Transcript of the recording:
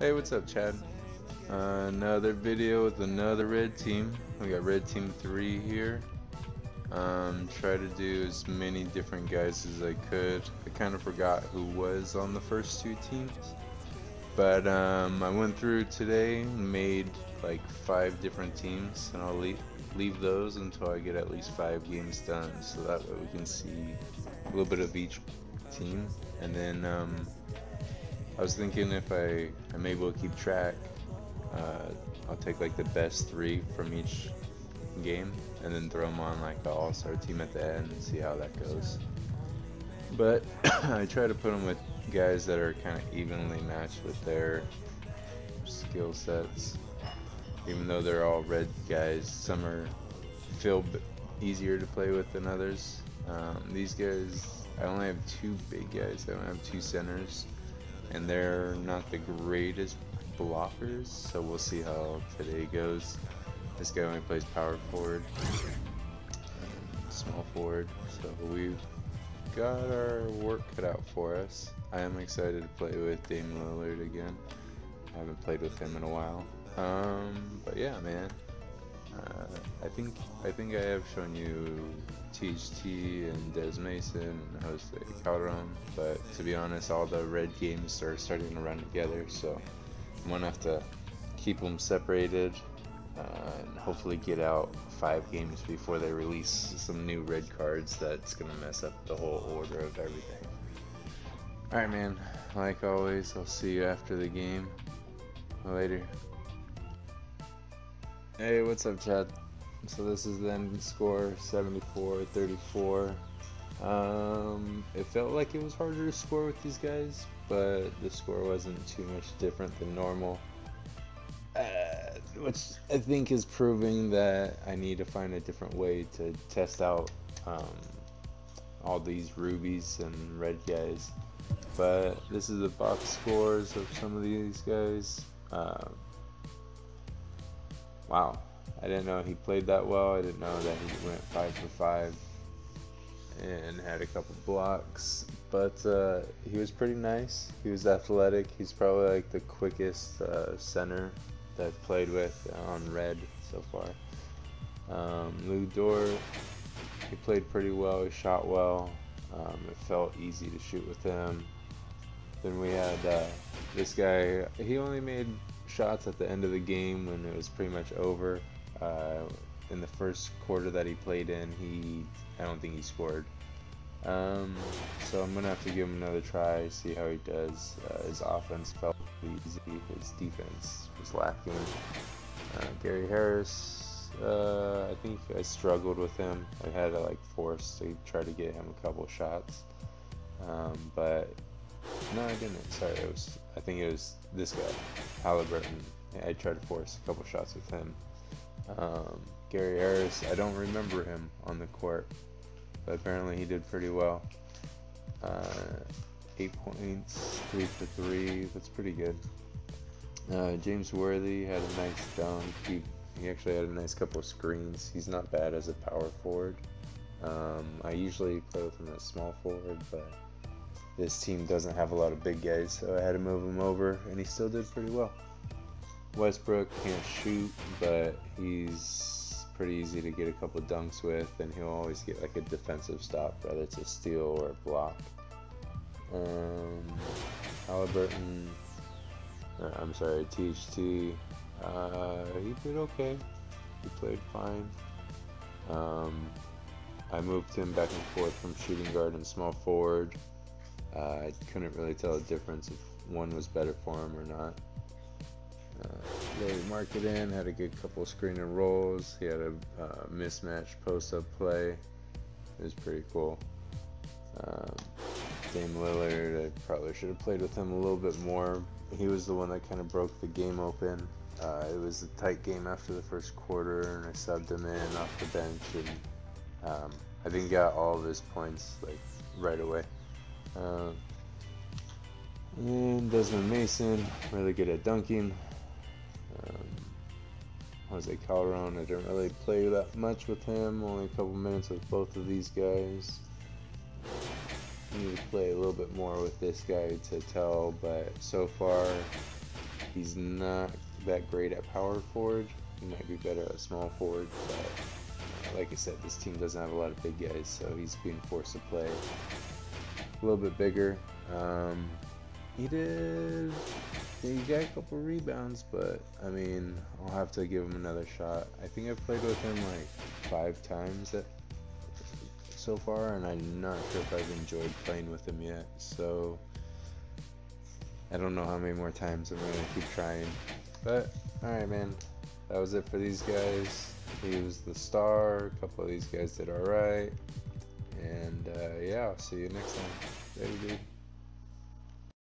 Hey, what's up, Chad? Uh, another video with another red team. We got red team 3 here. Um, try to do as many different guys as I could. I kind of forgot who was on the first two teams. But um, I went through today and made like five different teams and I'll leave, leave those until I get at least five games done so that way we can see a little bit of each team and then um, I was thinking if I, I'm able to keep track, uh, I'll take like the best three from each game and then throw them on like the all-star team at the end and see how that goes. But I try to put them with guys that are kind of evenly matched with their skill sets. Even though they're all red guys, some are feel easier to play with than others. Um, these guys, I only have two big guys. I don't have two centers and they're not the greatest blockers, so we'll see how today goes. This guy only plays power forward, small forward, so we've got our work cut out for us. I am excited to play with Dame Lillard again. I haven't played with him in a while. Um, but yeah, man. Uh, I think I think I have shown you THT and Des Mason and Jose Calderon, but to be honest, all the red games are starting to run together, so I'm gonna have to keep them separated uh, and hopefully get out five games before they release some new red cards that's gonna mess up the whole order of everything. Alright, man. Like always, I'll see you after the game. Later. Hey, what's up, Chad? So this is the end score, 74-34. Um, it felt like it was harder to score with these guys, but the score wasn't too much different than normal. Uh, which I think is proving that I need to find a different way to test out um, all these rubies and red guys. But this is the box scores of some of these guys. Uh, wow, I didn't know he played that well. I didn't know that he went five for five and had a couple blocks. But uh, he was pretty nice. He was athletic. He's probably like the quickest uh, center that I've played with on red so far. Um, Lu Dort, he played pretty well. He shot well. Um, it felt easy to shoot with him. Then we had uh, this guy. He only made shots at the end of the game when it was pretty much over. Uh, in the first quarter that he played in, he I don't think he scored. Um, so I'm gonna have to give him another try, see how he does. Uh, his offense felt easy, his defense was lacking. Uh, Gary Harris, uh, I think I struggled with him. I had to like force to try to get him a couple shots, um, but no, I didn't. Sorry, it was. I think it was this guy, Halliburton. I tried to force a couple shots with him. Um, Gary Harris, I don't remember him on the court, but apparently he did pretty well. Uh, eight points, three for three. That's pretty good. Uh, James Worthy had a nice dunk. He, he actually had a nice couple screens. He's not bad as a power forward. Um, I usually play with him as a small forward, but this team doesn't have a lot of big guys, so I had to move him over, and he still did pretty well. Westbrook can't shoot, but he's pretty easy to get a couple dunks with, and he'll always get like a defensive stop, whether it's a steal or a block. Um, Halliburton, uh, I'm sorry, THT, uh, he did okay. He played fine. Um, I moved him back and forth from shooting guard and small forward. Uh, I couldn't really tell the difference if one was better for him or not. Uh, they marked it in, had a good couple screen and rolls. He had a uh, mismatch post up play. It was pretty cool. Um, Dame Lillard, I probably should have played with him a little bit more. He was the one that kind of broke the game open. Uh, it was a tight game after the first quarter, and I subbed him in off the bench, and um, I think got all of his points like right away. Uh, and Desmond Mason, really good at dunking. Um, Jose Calderon, I didn't really play that much with him, only a couple minutes with both of these guys. I need to play a little bit more with this guy to tell, but so far He's not that great at power forward. He might be better at small forward, but like I said, this team doesn't have a lot of big guys, so he's being forced to play a little bit bigger. Um, he did. He got a couple rebounds, but I mean, I'll have to give him another shot. I think I've played with him like five times at, so far, and I'm not sure if I've enjoyed playing with him yet. So I don't know how many more times I'm gonna keep trying. But alright, man. That was it for these guys. He was the star. A couple of these guys did alright. And uh, yeah, I'll see you next time. Later, dude.